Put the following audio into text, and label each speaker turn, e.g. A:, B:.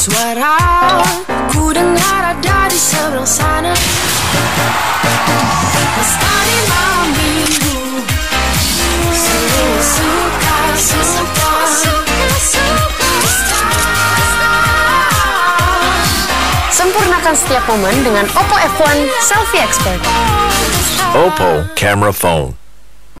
A: Suara ku dengar ada di seberang sana Lestari malam minggu Semua suka suka
B: Sempurnakan setiap momen dengan Oppo F1 Selfie Expert.
C: Oppo Camera Phone.